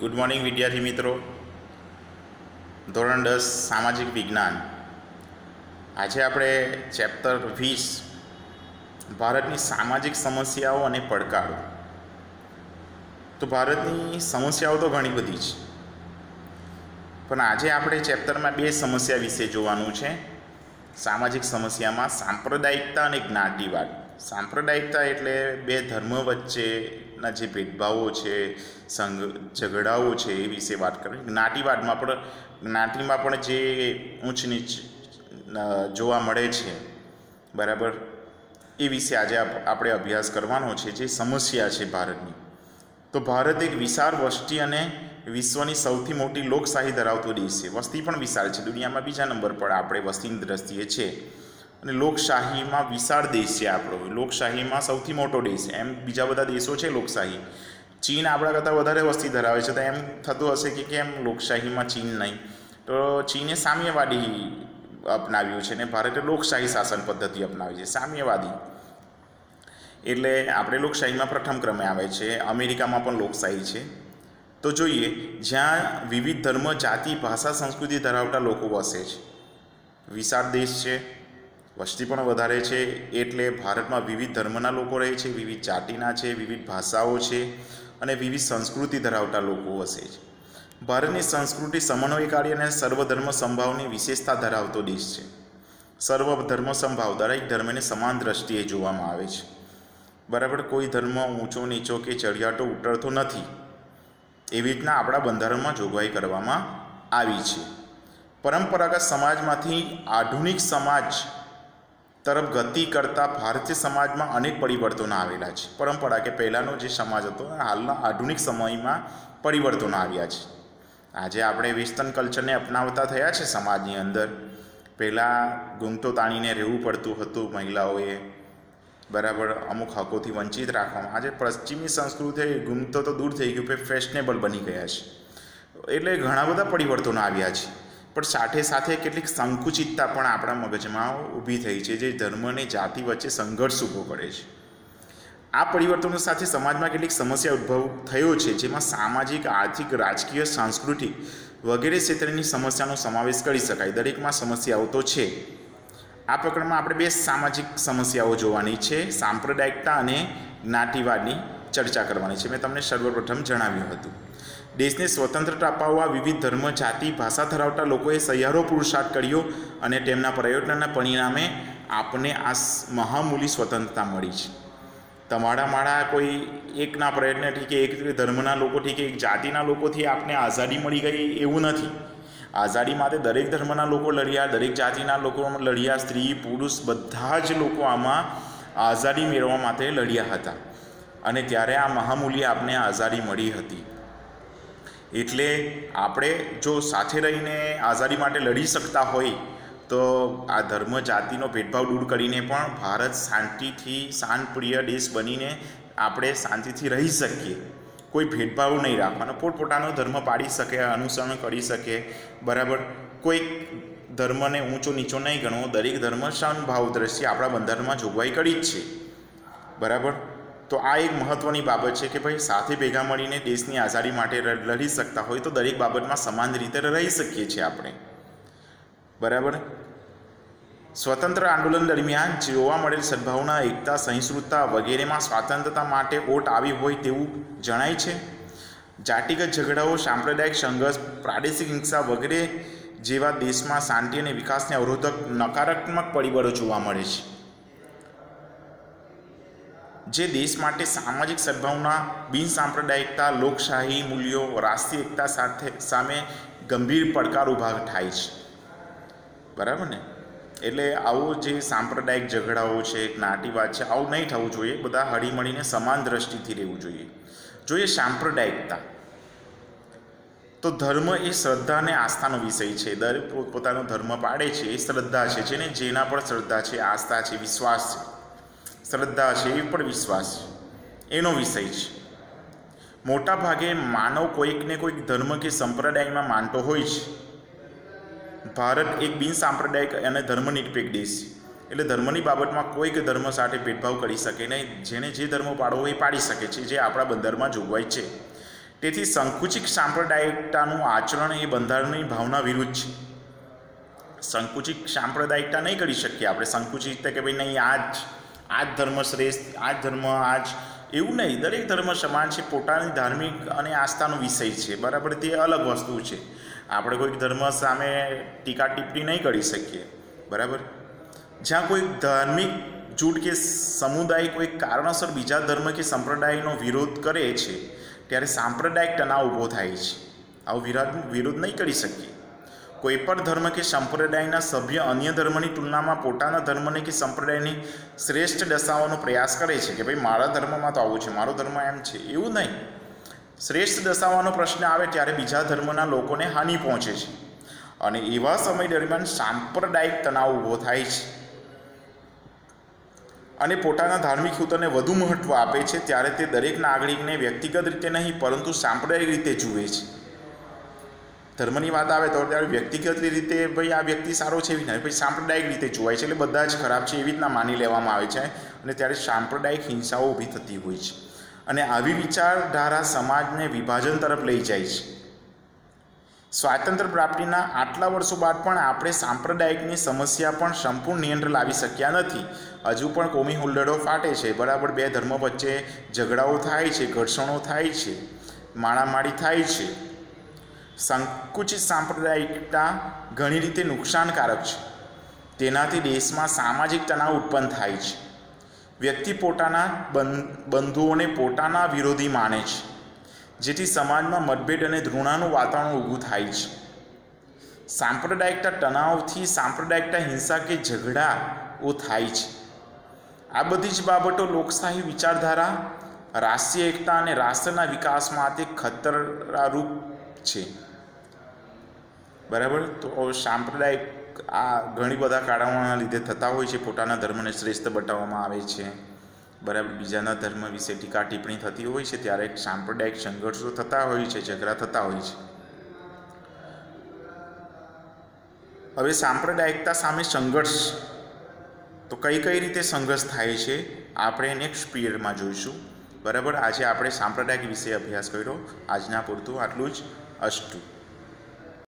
Good morning વિદ્યાર્થી મિત્રો. ધોરણ દસ, સામાજિક વિજ્ઞાન. આજે આપણે ચેપ્ટર વીસ, ભારતની સામાજિક સમસ્યાઓ અને પડકારો. તો ભારતની સમસ્યાઓ તો ઘણી બધી છે. પણ આજે આપણે ચેપ્ટરમાં બે સમસ્યા વિશે જોવાનું છે. સામાજિક સમસ્યામાં સાંપ્રદાયિકતા અને જ્ઞાતિવાદ. સાંપ્રદાયિકતા એટલે બે ધર્મ વચ્ચેના જે ભેદભાવો છે સંઘ ઝઘડાઓ છે એ વિશે વાત કરવી. જ્ઞાતિવાદમાં પણ, જ્ઞાતિમાં પણ જે ઊંચ નીચ જોવા મળે છે, બરાબર? એ વિશે આજે આપણે અભ્યાસ કરવાનો છે જે સમસ્યા છે ભારતની. તો ભારત એક વિશાળ વસ્તી અને વિશ્વની સૌથી મોટી લોકશાહી ધરાવતો દેશ છે. વસ્તી પણ વિશાળ છે. દુનિયામાં બીજા નંબર પર આપણે વસ્તીની દ્રષ્ટિએ છે. અને લોકશાહીમાં વિશાળ દેશ છે આપણો. લોકશાહીમાં સૌથી મોટો દેશ એમ બીજા બધા દેશો છે લોકશાહી. ચીન આપણા કરતાં વધારે વસ્તી ધરાવે છે. તો એમ થતું હશે કે કેમ લોકશાહીમાં ચીન નહીં? તો ચીને સામ્યવાદી અપનાવ્યું છે ને ભારતે લોકશાહી શાસન પદ્ધતિ અપનાવી છે. સામ્યવાદી. એટલે આપણે લોકશાહીમાં પ્રથમ ક્રમે આવે છે. અમેરિકામાં પણ લોકશાહી છે. તો જોઈએ, જ્યાં વિવિધ ધર્મ, જાતિ, ભાષા, સંસ્કૃતિ ધરાવતા લોકો વસે છે. વિશાળ દેશ છે. વસ્તી પણ વધારે છે એટલે ભારતમાં વિવિધ ધર્મના લોકો રહે છે, વિવિધ જાતિના છે, વિવિધ ભાષાઓ છે અને વિવિધ સંસ્કૃતિ ધરાવતા લોકો વસે છે. ભારતની સંસ્કૃતિ સમન્વયકારી અને સર્વધર્મ સંભાવની વિશેષતા ધરાવતો દેશ છે. સર્વ ધર્મ સંભાવ દરેક ધર્મને સમાન દ્રષ્ટિએ જોવામાં આવે છે. બરાબર, કોઈ ધર્મ ઊંચો, નીચો કે ચડિયાતો ઉતરતો નથી. એવી રીતના આપણા બંધારણમાં જોગવાઈ કરવામાં આવી છે. પરંપરાગત સમાજમાંથી આધુનિક સમાજ તરફ ગતિ કરતા ભારતીય સમાજમાં અનેક પરિવર્તનો આવેલા છે. પરંપરા કે પહેલાંનો જે સમાજ હતો હાલના આધુનિક સમયમાં પરિવર્તનો આવ્યા છે. આજે આપણે વેસ્ટર્ન કલ્ચરને અપનાવતા થયા છે સમાજની અંદર. પહેલાં ઘૂંઘટો તાણીને રહેવું પડતું હતું મહિલાઓએ. બરાબર, અમુક હકોથી વંચિત રાખવામાં. આજે પશ્ચિમી સંસ્કૃતિ ઘૂમતો તો દૂર થઈ ગયું ફેશનેબલ બની ગયા છે. એટલે ઘણા બધા પરિવર્તનો આવ્યા છે. પણ સાથે સાથે કેટલીક સંકુચિતતા પણ આપણા મગજમાં ઊભી થઈ છે, જે ધર્મ અને જાતિ વચ્ચે સંઘર્ષ ઊભો કરે છે. આ પરિવર્તનો સાથે સમાજમાં કેટલીક સમસ્યા ઉદ્ભવ થયો છે, જેમાં સામાજિક, આર્થિક, રાજકીય, સાંસ્કૃતિક વગેરે ક્ષેત્રની સમસ્યાનો સમાવેશ કરી શકાય. દરેકમાં સમસ્યાઓ તો છે. આ પ્રકરણમાં આપણે બે સામાજિક સમસ્યાઓ જોવાની છે, સાંપ્રદાયિકતા અને જ્ઞાતિવાદની ચર્ચા કરવાની છે. મેં તમને સર્વપ્રથમ જણાવ્યું હતું. દેશને સ્વતંત્રતા અપાવવા વિવિધ ધર્મ, જાતિ, ભાષા ધરાવતા લોકોએ સહિયારો પુરુષાર્થ કર્યો અને તેમના પ્રયત્નના પરિણામે આપને આ મહામૂલી સ્વતંત્રતા મળી છે. તમારા મારા કોઈ એકના પ્રયત્નથી કે એક ધર્મના લોકોથી કે એક જાતિના લોકોથી આપને આઝાદી મળી ગઈ એવું નથી. આઝાદી માટે દરેક ધર્મના લોકો લડ્યા, દરેક જાતિના લોકો લડ્યા, સ્ત્રી, પુરુષ બધા જ લોકો આમાં આઝાદી મેળવવા માટે લડ્યા હતા. અને ત્યારે આ મહામૂલી આપને આઝાદી મળી હતી. એટલે આપણે જો સાથે રહીને આઝાદી માટે લડી શકતા હોય, તો આ ધર્મ જાતિનો ભેદભાવ દૂર કરીને પણ ભારત શાંતિથી શાંતપ્રિય દેશ બનીને આપણે શાંતિથી રહી શકીએ. કોઈ ભેદભાવ નહીં રાખવાનો. પોતપોતાનો ધર્મ પાડી શકે, અનુસરણ કરી શકે. બરાબર? કોઈક ધર્મને ઊંચો નીચો નહીં ગણવો. દરેક ધર્મ સમભાવ દ્રષ્ટિએ આપણા બંધારણમાં જોગવાઈ કરી જ છે. બરાબર? તો આ એક મહત્ત્વની બાબત છે કે ભાઈ સાથે ભેગા મળીને દેશની આઝાદી માટે લડી શકતા હોય તો દરેક બાબતમાં સમાન રીતે રહી શકીએ છીએ આપણે. બરાબર? સ્વતંત્ર આંદોલન દરમિયાન જોવા મળેલ સદભાવના, એકતા, સહિષ્ણુતા વગેરેમાં સ્વાતંત્રતા માટે ઓટ આવી હોય તેવું જણાય છે. જાતિગત ઝઘડાઓ, સાંપ્રદાયિક સંઘર્ષ, પ્રાદેશિક હિંસા વગેરે જેવા દેશમાં શાંતિ અને વિકાસને અવરોધક નકારાત્મક પરિબળો જોવા મળે છે. જે દેશ માટે સામાજિક સદભાવના, બિનસાંપ્રદાયિકતા, લોકશાહી મૂલ્યો, રાષ્ટ્રીય એકતા સાથે સામે ગંભીર પડકાર ઊભા થાય છે. બરાબર ને? એટલે આવો જે સાંપ્રદાયિક ઝઘડાઓ છે નાટીવાદ છે, આવું નહીં થવું જોઈએ. બધા હળીમળીને સમાન દ્રષ્ટિથી રહેવું જોઈએ. જોઈએ સાંપ્રદાયિકતા. તો ધર્મ એ શ્રદ્ધા અને આસ્થાનો વિષય છે. દરેક પોતપોતાનો ધર્મ પાડે છે, એ શ્રદ્ધા છે, જેને, જેના પર શ્રદ્ધા છે, આસ્થા છે, વિશ્વાસ છે. શ્રદ્ધા છે, એ પણ વિશ્વાસ એનો વિષય છે. મોટા ભાગે માનવ કોઈકને કોઈક ધર્મ કે સંપ્રદાયમાં માનતો હોય છે. ભારત એક બિનસાંપ્રદાયિક અને ધર્મનિરપેક્ષ દેશ છે. એટલે ધર્મની બાબતમાં કોઈક ધર્મ સાથે ભેદભાવ કરી શકે નહીં. જેને જે ધર્મ પાડવો એ પાડી શકે છે, જે આપણા બંધારણમાં જોગવાઈ છે. તેથી સંકુચિત સાંપ્રદાયિકતાનું આચરણ એ બંધારણની ભાવના વિરુદ્ધ છે. સંકુચિત સાંપ્રદાયિકતા નહીં કરી શકીએ આપણે. સંકુચિત કે ભાઈ નહીં, આ જ આ જ ધર્મ શ્રેષ્ઠ આ જ ધર્મ આ જ એવું નહીં. દરેક ધર્મ સમાન છે. પોતાની ધાર્મિક અને આસ્થાનો વિષય છે. બરાબર? તે અલગ વસ્તુ છે. આપણે કોઈક ધર્મ સામે ટીકા ટિપ્પણી નહીં કરી શકીએ. બરાબર? જ્યાં કોઈ ધાર્મિક જૂટ કે સમુદાય કોઈ કારણોસર બીજા ધર્મ કે સંપ્રદાયનો વિરોધ કરે છે, ત્યારે સાંપ્રદાયિક તણાવ ઊભો થાય છે. આવો વિરાધ વિરોધ નહીં કરી શકીએ. કોઈ પણ ધર્મ કે સંપ્રદાયના સભ્ય અન્ય ધર્મની તુલનામાં પોતાના ધર્મને કે સંપ્રદાયની શ્રેષ્ઠ દશાઓનો પ્રયાસ કરે છે કે ભાઈ મારા ધર્મમાં તો આવું છે, મારો ધર્મ એમ છે, એવું નહીં. શ્રેષ્ઠ દર્શાવવાનો પ્રશ્ન આવે ત્યારે બીજા ધર્મના લોકોને હાનિ પહોંચે છે. અને એવા સમય દરમિયાન સાંપ્રદાયિક તણાવ ઊભો થાય છે. અને પોતાના ધાર્મિક હિતોને વધુ મહત્ત્વ આપે છે, ત્યારે તે દરેક નાગરિકને વ્યક્તિગત રીતે નહીં, પરંતુ સાંપ્રદાયિક રીતે જુએ છે. ધર્મની વાત આવે તો ત્યારે વ્યક્તિગત રીતે ભાઈ આ વ્યક્તિ સારો છે એવી નહીં. ભાઈ સાંપ્રદાયિક રીતે જોવાય છે એટલે બધા જ ખરાબ છે એવી રીતના માની લેવામાં આવે છે. અને ત્યારે સાંપ્રદાયિક હિંસાઓ ઊભી થતી હોય છે. અને આવી વિચારધારા સમાજને વિભાજન તરફ લઈ જાય છે. સ્વાતંત્ર્ય પ્રાપ્તિના આટલા વર્ષો બાદ પણ આપણે સાંપ્રદાયિકની સમસ્યા પણ સંપૂર્ણ નિયંત્રણ લાવી શક્યા નથી. હજુ પણ કોમી હુલ્લડો ફાટે છે. બરાબર બે ધર્મ વચ્ચે ઝઘડાઓ થાય છે, ઘર્ષણો થાય છે માળામાળી થાય છે. સંકુચિત સાંપ્રદાયિકતા ઘણી રીતે નુકસાનકારક છે. તેનાથી દેશમાં સામાજિક તણાવ ઉત્પન્ન થાય છે. વ્યક્તિ પોતાના બંધુઓને પોતાના વિરોધી માને છે, જેથી સમાજમાં મતભેદ અને ધૃણાનું વાતાવરણ ઊભું થાય છે. સાંપ્રદાયિકતા તણાવથી સાંપ્રદાયિકતા હિંસા કે ઝઘડાઓ થાય છે. આ બધી જ બાબતો લોકશાહી વિચારધારા, રાષ્ટ્રીય એકતા અને રાષ્ટ્રના વિકાસ માટે ખતરારૂપ છે. બરાબર? તો સાંપ્રદાયિક આ ઘણી બધા કારણોના લીધે થતા હોય છે. પોતાના ધર્મને શ્રેષ્ઠ બતાવવામાં આવે છે. બરાબર? બીજાના ધર્મ વિશે ટીકા ટિપ્પણી થતી હોય છે. ત્યારે સાંપ્રદાયિક સંઘર્ષો થતા હોય છે, ઝઘડા થતા હોય છે. હવે સાંપ્રદાયિકતા સામે સંઘર્ષ. તો કઈ કઈ રીતે સંઘર્ષ થાય છે? આપણે નેક્સ્ટ પીરિયડમાં જોઈશું. બરાબર? આજે આપણે સાંપ્રદાયિક વિશે અભ્યાસ કર્યો. આજના પૂરતું આટલું જ. અસ્તુ